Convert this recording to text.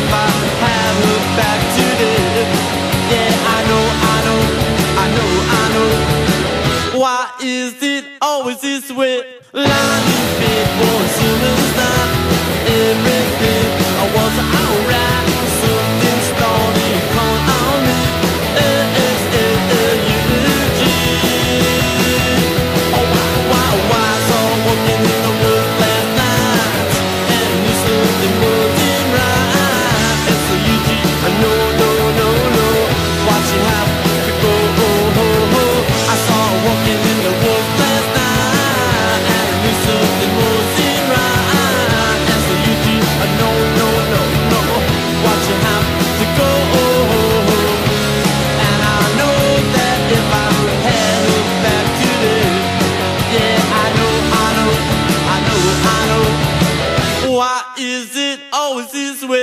if I had her back today. Yeah, I know, I know, I know, I know. Why is it always this way? Lying people, swimming. Moses way.